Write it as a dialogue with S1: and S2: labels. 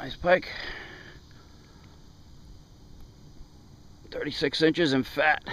S1: Nice pike. 36 inches and fat.